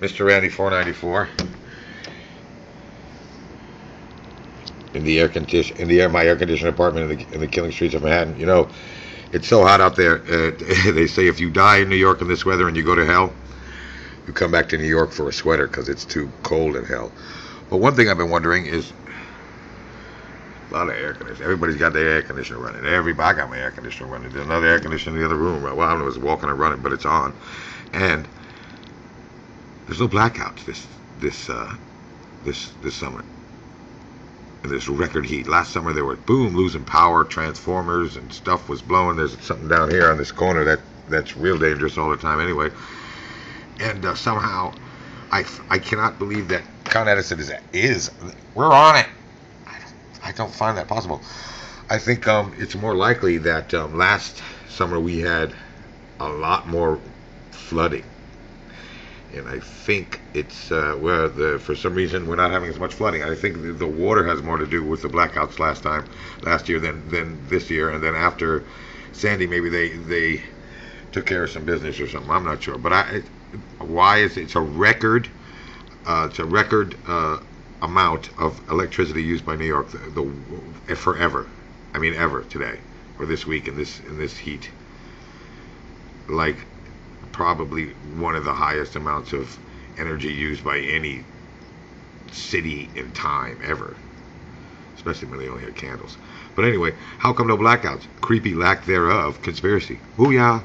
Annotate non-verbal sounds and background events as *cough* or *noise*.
Mr. Randy 494 in the air condition in the air my air conditioned apartment in the, in the killing streets of Manhattan. You know, it's so hot out there. Uh, *laughs* they say if you die in New York in this weather and you go to hell, you come back to New York for a sweater because it's too cold in hell. But one thing I've been wondering is a lot of air conditioning. Everybody's got their air conditioner running. Everybody, I got my air conditioner running. There's another air conditioner in the other room. Well, I don't know if it's walking or running, but it's on. And there's no blackouts this this uh, this this summer. And there's record heat. Last summer there were boom losing power, transformers and stuff was blowing. There's something down here on this corner that that's real dangerous all the time anyway. And uh, somehow, I, I cannot believe that Con Edison is is we're on it. I don't, I don't find that possible. I think um, it's more likely that um, last summer we had a lot more flooding and I think it's uh, well, the, for some reason we're not having as much flooding. I think the, the, water has more to do with the blackouts last time, last year than than this year, and then after Sandy, maybe they they took care of some business or something. I'm not sure, but I why is it, it's a record? Uh, it's a record uh, amount of electricity used by New York the, the forever. I mean, ever today or this week in this in this heat. Like probably one of the highest amounts of energy used by any city in time ever. Especially when they only had candles. But anyway, how come no blackouts? Creepy lack thereof. Conspiracy. Booyah.